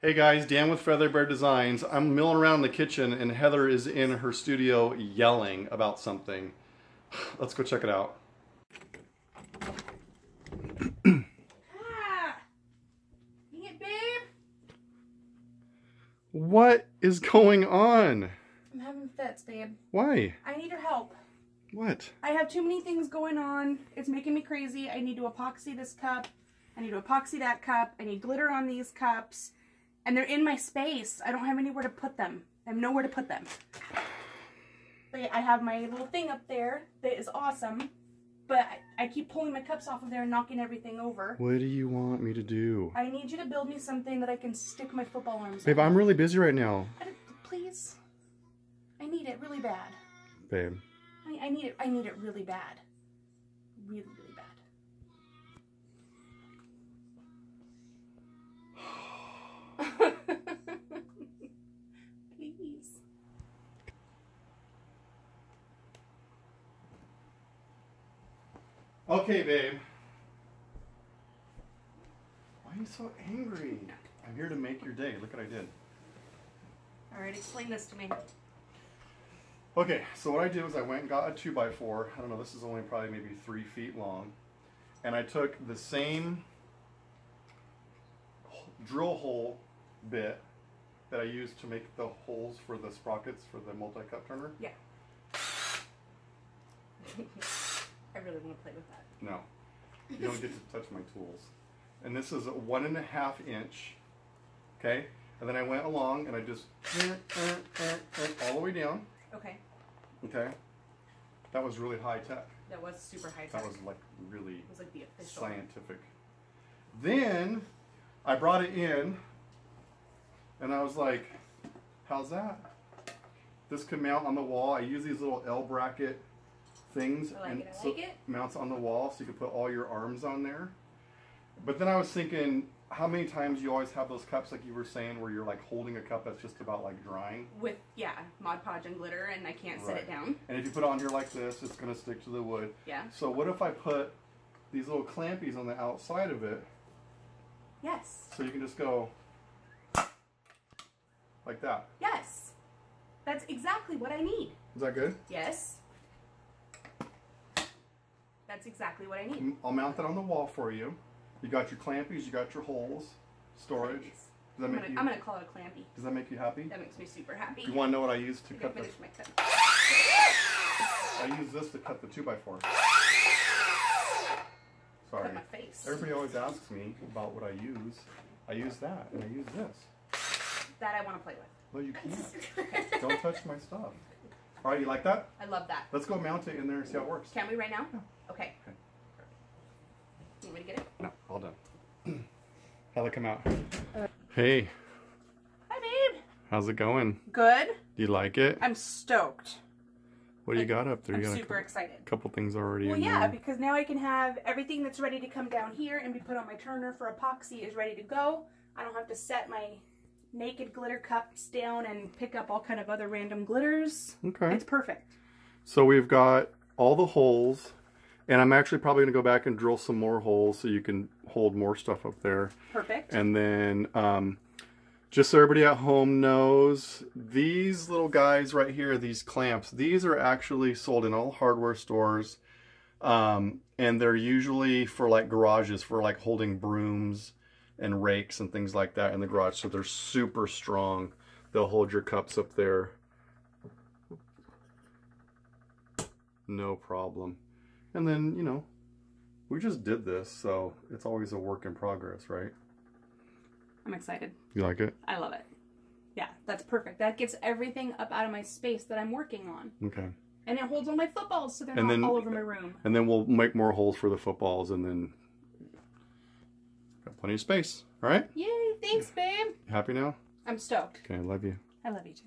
Hey guys, Dan with Feather Bear Designs. I'm milling around in the kitchen and Heather is in her studio yelling about something. Let's go check it out. Ah! It, babe! What is going on? I'm having fits, babe. Why? I need your help. What? I have too many things going on. It's making me crazy. I need to epoxy this cup. I need to epoxy that cup. I need glitter on these cups. And they're in my space. I don't have anywhere to put them. I have nowhere to put them. But I have my little thing up there that is awesome. But I, I keep pulling my cups off of there and knocking everything over. What do you want me to do? I need you to build me something that I can stick my football arms Babe, on. I'm really busy right now. Please. I need it really bad. Babe. I, I need it. I need it really bad. Really, really bad. Please. Okay, babe. Why are you so angry? I'm here to make your day. Look what I did. All right, explain this to me. Okay, so what I did was I went and got a 2x4. I don't know, this is only probably maybe three feet long. And I took the same drill hole bit that I used to make the holes for the sprockets for the multi-cup turner. Yeah. Really want to play with that. No, you don't get to touch my tools. And this is a one and a half inch, okay? And then I went along and I just all the way down, Okay, okay? That was really high tech. that was super high tech. That was like really it was like the official. scientific. Then I brought it in and I was like, how's that? This could mount on the wall. I use these little L bracket things like and it, so like mounts on the wall so you can put all your arms on there. But then I was thinking, how many times you always have those cups like you were saying where you're like holding a cup that's just about like drying? With yeah, Mod Podge and glitter, and I can't set it down. And if you put it on here like this, it's gonna stick to the wood. Yeah. So what if I put these little clampies on the outside of it Yes. So you can just go like that. Yes. That's exactly what I need. Is that good? Yes. That's exactly what I need. I'll mount that on the wall for you. You got your clampies, you got your holes, storage. Please. Does that I'm make gonna, you I'm gonna call it a clampy. Does that make you happy? That makes me super happy. You want to know what I use to I cut my cup. I use this to cut the two by four. Sorry. Cut my face. Everybody always asks me about what I use. I use that and I use this. That I want to play with. Well, you can't. Don't touch my stuff. All right, you like that? I love that. Let's go mount it in there and see how it works. Can we right now? Yeah. Okay. Okay. You want me to get it? No, all done. How'd it come out? Uh, hey, Hi, babe. how's it going? Good. Do you like it? I'm stoked. What do you got up there? I'm You got a super couple, excited. couple things already Well, in yeah, there. because now I can have everything that's ready to come down here and be put on my turner for epoxy is ready to go. I don't have to set my naked glitter cups down and pick up all kind of other random glitters. Okay. It's perfect. So we've got all the holes, and I'm actually probably going to go back and drill some more holes so you can hold more stuff up there. Perfect. And then, um, just so everybody at home knows, these little guys right here, these clamps, these are actually sold in all hardware stores. Um, and they're usually for like garages, for like holding brooms and rakes and things like that in the garage. So they're super strong. They'll hold your cups up there. No problem. And then, you know, we just did this, so it's always a work in progress, right? I'm excited. You like it? I love it. Yeah, that's perfect. That gets everything up out of my space that I'm working on. Okay. And it holds all my footballs so they're And not then- all over my room. And then we'll make more holes for the footballs and then plenty of space. All right? Yay, thanks, babe. Happy now? I'm stoked. Okay, I love you. I love you too.